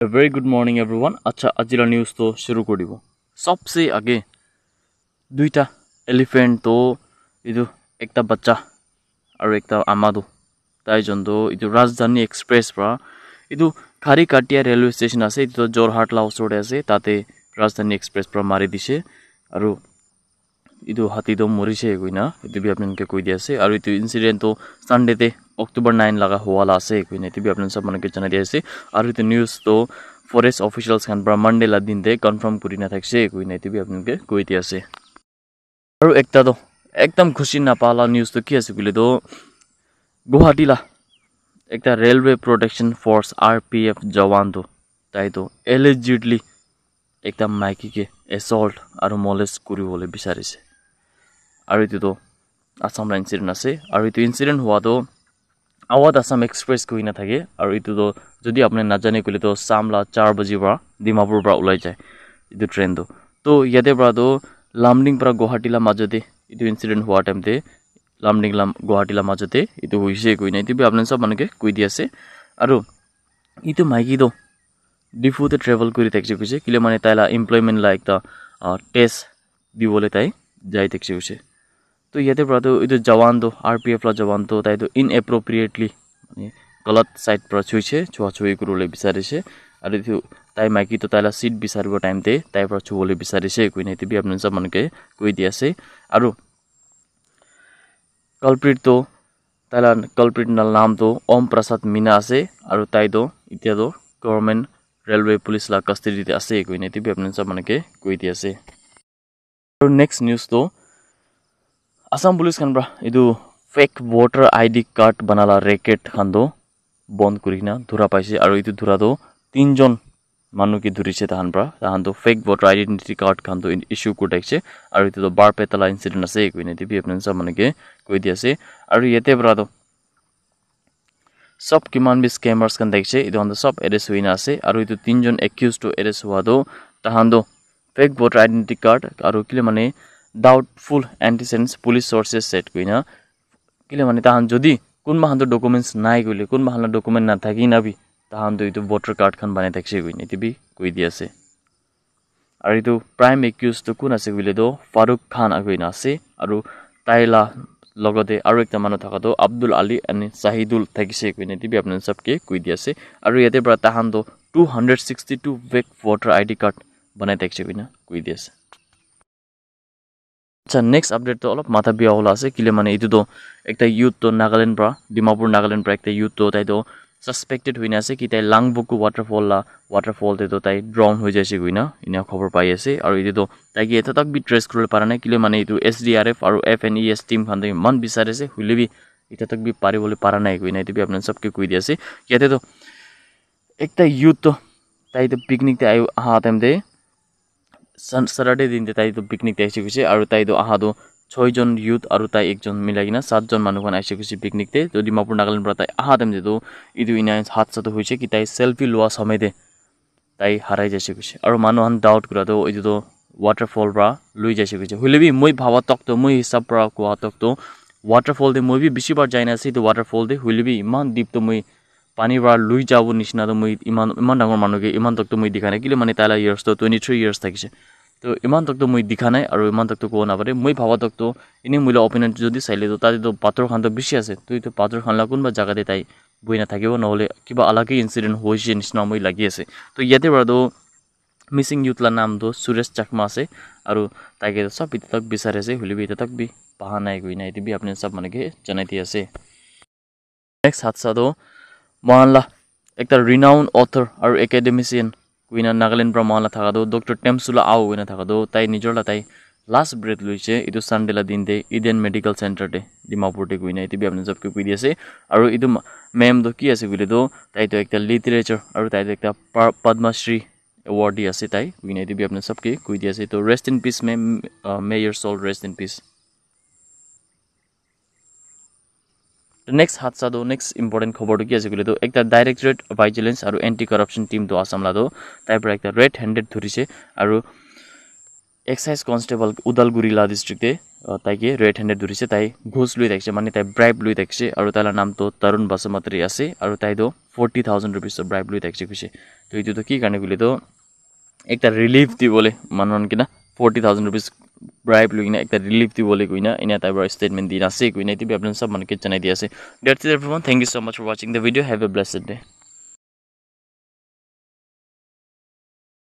Very good morning everyone আচ্ছা আজিৰ নিউজটো শুৰু কৰি দিব চবচে আগে দুইটা এলিফেণ্টটো এইটো একটা বাচ্চা আৰু একটা আমাটো তাই যোনটো এইটো ৰাজধানী এক্সপ্ৰেছ পৰা। এইটো খাৰিকাটীয়া ৰেলৱে ষ্টেচন আছে এইটো যোৰহাটলা ওচৰতে আছে তাতে ৰাজধানী এক্সপ্ৰেছ পৰা মাৰি দিছে। আৰু এইটো হাতীটো মৰিছে কইনা এইটো বি আপোনালোকে কৈ দি আছে আৰু এইটো ইনচিডেণ্টটো চানডেতে অক্টোবৰ নাইন লগা হোৱালা আছে কইনা এইটো বি আপোনালোকে আপোনালোকে জনাই দি আছে আৰু এইটো নিউজটো ফৰেষ্ট অফিচিয়েলছ খান পৰা মানডেলা দিনতে কনফাৰ্ম কৰি নাথাকিছে কইনা এইটো বি আপোনালোকে কৈ দি আছে আৰু একটাতো একদম খুচি নাপালা নিউজটো কি আছে বুলিতো গুৱাহাটীলা একটা railway protection force R P F জৱানটো তাইতো এলিজিডলি একটা মাইকীকে এছল্ট আৰু মলেজ কৰিবলৈ বিচাৰিছে আৰু এইটোতো আছাম ইঞ্চিডেণ্ট আছে আৰু এইটো ইঞ্চিডেণ্ট হোৱাটো আৱাত আছাম এক্সপ্ৰেছ কৰি নাথাকে আৰু এইটোতো যদি আপুনি নাজানে ক'লেতো চামলা চাৰ বাজিৰ পৰা ডিমাপুৰৰ পৰা ওলাই যায় এইটো ট্ৰেইনটো তো ইয়াতে পৰাতো লামডিং পৰা গুৱাহাটীলা মাজতে এইটো ইঞ্চিডেণ্ট হোৱাৰ টাইমতে লামডিং লাম গুৱাহাটীলা মাজতে এইটো হৈছে কৈ নাই এইটো আপুনি চব মানুহকে কৈ দি আছে আৰু এইটো মাইকীটো ডিফুতে ট্ৰেভেল কৰি থাকিছে কৈছে কেলৈ মানে তাইলা এমপ্লয়মেণ্ট লা একটা টেষ্ট দিবলৈ তাই যাই থাকিছে কৈছে তো ইয়াতে পৰাতো এইটো জৱানটো আৰ পি এফ জৱানটো তাইতো ইনএপ্ৰপ্ৰিয়েটলি মানে গলত ছাইড পৰা চুইছে চুৱা চুই কৰিবলৈ বিচাৰিছে। আৰু এইটো তাই মাইকীটো তাইলা চিট বিচাৰিব টাইমতে তাইৰ পৰা চুবলৈ বিচাৰিছে কৈ নাই বি আপুনি চব মানুহকে কৈ দি আছে। আৰু কলপ্ৰিটটো তাইলা কলপ্ৰিট নামটো ওম প্ৰসাদ মীনা আছে আৰু তাইতো এতিয়াতো গভৰ্ণমেণ্ট ৰেলৱে পুলিচ লা কাষ্টডিতে আছে কৈ নাই বি আপুনি চব মানুহকে কৈ দি আছে। আৰু নেক্সট নিউজটো আসাম পুলিচ খান পৰা এইটো fake voter I D card বনালা ৰেকেট খানটো বন্ধ কৰি পাইছে আৰু এইটো ধৰাটো তিনিজন মানুহকে ধৰিছে তাহান পৰা তাহানটো ফেক ভোটাৰ আইডেণ্টিটি কাৰ্ড খানটো ইছ্যু কৰি থাকিছে আৰু এইটোতো বাৰপেটালা ইনচিডেণ্ট আছে কৈ নাই বি আপুনি চব মানুহকে কৈ দি আছে আৰু ইয়াতে পৰাতো চব কিমান বি স্কেমাৰ্ছ খান দেখিছে এইটো চব এৰেষ্ট হৈ আছে আৰু এইটো তিনিজন একিউজটো এৰেষ্ট হোৱাটো তাহানটো ফেক ভোটাৰ আইডেণ্টিটি কাৰ্ড আৰু কেলে মানে পুলিচ চৰ্চেছ ছেট কৰি না কেলে মানে তাহান যদি কোনোবা হাতৰ ডকুমেণ্টছ নাই কৰিলে কোনোবা হাতৰ ডকুমেণ্ট নাথাকি নাবি তাহানটো এইটো ভোটাৰ কাৰ্ডখন বনাই থাকিছে গৈ নেতিবি কৈ দি আছে। আৰু এইটো প্ৰাইম একিউজটো কোন আছে বুলিতো ফাৰুক খান আগৈ আছে আৰু তাইলা লগতে আৰু একটা মানুহ থকাটো আব্দুল আলী এণ্ড চাহিদুল থাকিছে কৈ নেতিবি আপোনাৰ চবকে কৈ দি আছে। আৰু ইয়াতে পৰা তাহানটো two hundred sixty two back voter I D card বনাই থাকিছে কৈ না কৈ দি আছে। আচ্ছা নেক্সট আপডেটটো অলপ মাথা বিয়া ওলা আছে কেলে মানে এইটোতো একটা ইউথটো নাগালেণ্ড পৰা ডিমাপুৰ নাগালেণ্ড পৰা একটা ইউথটো তাইতো ছাছপেক্টেড হৈ আছে কি তাই লাংবুকু ৱাটাৰফল লা ৱাটাৰফলতেতো তাই ড্ৰাউন হৈ যাইছে গৈ না এনে খবৰ পাই আছে। আৰু এইটোতো তাইকে এটা তাক বি ট্ৰেছ কৰিব পৰা নাই কেলে মানে এইটো এছ ডি আৰ এফ আৰু F N E S team খান ইমান বিচাৰিছে হ'লে বি এতিয়া তাক বি পাৰিবলৈ পৰা নাই গৈ নাই এইটো বি আপোনাৰ চবকে কৈ দি আছে। ইয়াতেতো একটা ইউথটো তাইতো পিকনিক আহি অহা টাইমতে স্যাটাৰডে দিনতে তাইতো পিকনিক আহিছে গৈছে আৰু তাইতো অহাটো ছয়জন ইউথ আৰু তাই একজন মিলাই কিনে সাতজন মানুহখন আহিছে গৈছে পিকনিকতে তো ডিমাপুৰ নাগালেণ্ড পৰা তাই অহা টাইমতেতো এইটো ইনা হাত চাতো হৈছে কি তাই চেল্ফি লোৱা সময়তে তাই হাৰাই যাইছে গৈছে আৰু মানুহখন ডাউট কৰাটো এইটোতো ৱাটাৰফল পৰা লৈ যাইছে গৈছে হ'লে মই ভাবা তকটো মই হিচাপ পৰা কোৱা তকটো ৱাটাৰফলতে মই বি বেছিবাৰ যাই নাছে এইটো ৱাটাৰফলতে হ'লে বি ইমান ডিপটো মই পানীৰ পৰা লৈ যাব নিচিনাটো মই ইমান ইমান ডাঙৰ মানুহকে ইমান তকটো মই দেখা নাই। কেলৈ মানে তাইলা ইয়াৰ্ছটো টুৱেণ্টি থ্ৰী ইয়াৰ্ছ থাকিছে। তো ইমান তকটো মই দেখা নাই আৰু ইমান তকটো ক'ব নাপাৰে। মই ভাবা তকটো এনেই মোলৈ অপিনিয়ন যদি চাইলেতো তাতেতো পাথৰ খানটো বেছি আছে। তো এইটো পাথৰ খানলা কোনোবা জেগাতে তাই বহি নাথাকিব নহ'লে কিবা আলাগে ইনচিডেণ্ট হৈছে নিচিনা মই লাগি আছে। তো ইয়াতে পৰাতো মিচিং ইউথলা নামটো সুৰেশ চাকমা আছে আৰু তাইকে চব এতিয়া তাক বিচাৰি আছে হ'লে বি এতিয়া তাক বি পাহা নাই গৈ নাই। এইটো বি আপুনি চব মানুহকে জনাই দি আছে। নেক্সট হাদচাটো মহানলা একটা ৰিনাউন অথৰ আৰু একাডেমিচিয়ান কুইনা নাগালেণ্ড পৰা মহানলা থকাটো ডক্টৰ টেমচুলা আও কুইনা থকাটো তাই নিজৰলা তাই লাষ্ট ব্ৰেথ লৈছে এইটো চানডেলা দিনতে ইডেন মেডিকেল চেণ্টাৰতে ডিমাপুৰতে কুইনা এইটো বি আপুনি চবকে কৈ দি আছে আৰু এইটো মেমটো কি আছে বুলিতো তাইতো একটা লিটাৰেচাৰ আৰু তাইতো একটা পদ্মশ্ৰী এৱাৰ্ড দি আছে তাই কুইনা এইটো বি আপুনি চবকে কৈ দি আছে তো ৰেষ্ট ইন পিচ মেম মে ইয়াৰ চল ৰেষ্ট ইন পিচ নেক্সট হাদচাটো নেক্সট ইম্পৰ্টেণ্ট খবৰটো কি আছে বুলিতো একটা ডাইৰেক্টৰেট ভাইজিলেঞ্চ আৰু এণ্টি কৰাপশ্যন টিমটো আছামলাটো তাইৰ পৰা একটা ৰেড হেণ্ডেড ধৰিছে আৰু এক্সাইজ কনষ্টেবল ওদালগুৰিলা ডিষ্ট্ৰিক্টে তাইকে ৰেড হেণ্ডেড ধৰিছে তাই ঘোচ লৈ থাকিছে মানে তাই ব্ৰাইব লৈ থাকিছে আৰু তাইৰ নামটো তৰুণ বাসুমতাৰী আছে আৰু তাইতো ফৰ্টি থাউজেণ্ড ৰুপিজৰ ব্ৰাইব লৈ থাকিছে কৈছে তো এইটোতো কি কাৰণে বুলি তো একটা ৰিলিফ দিবলৈ মানুহন কিনা ফৰ্টি থাউজেণ্ড ৰুপিজ ব্ৰাইব লৈ কিনে একটা ৰিলিফ দিবলৈ কিনে এনে তাই বাৰু ষ্টেটমেণ্ট দি আছে কিনে এইটো আপোনালোক চব মানুহকে জনাই দি আছে that's every thank you so much for ৱাচিং the video' have a blessed day